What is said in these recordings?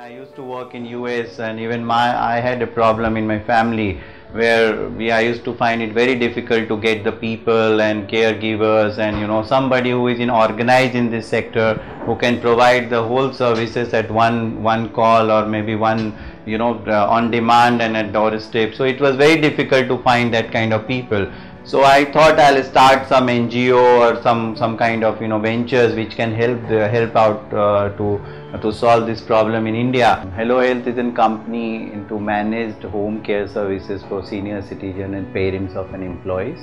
I used to work in US and even my I had a problem in my family where we I used to find it very difficult to get the people and caregivers and you know somebody who is in organized in this sector who can provide the whole services at one one call or maybe one you know uh, on demand and at doorstep. So it was very difficult to find that kind of people so I thought I'll start some NGO or some some kind of you know ventures which can help the, help out uh, to to solve this problem in India. Hello Health is a company into managed home care services for senior citizen and parents of an employees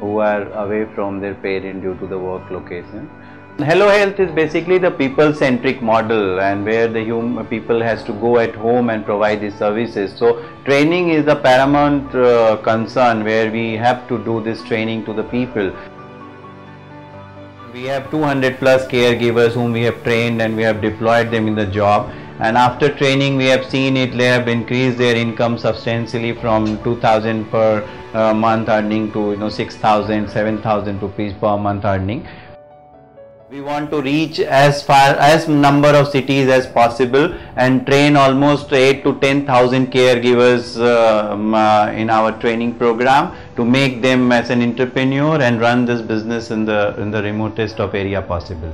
who are away from their parent due to the work location. Hello Health is basically the people-centric model and where the people has to go at home and provide these services. So training is the paramount uh, concern where we have to do this training to the people. We have 200 plus caregivers whom we have trained and we have deployed them in the job and after training we have seen it they have increased their income substantially from 2000 per uh, month earning to you know 6000 7000 rupees per month earning we want to reach as far as number of cities as possible and train almost 8 to 10,000 caregivers um, uh, in our training program to make them as an entrepreneur and run this business in the in the remotest of area possible.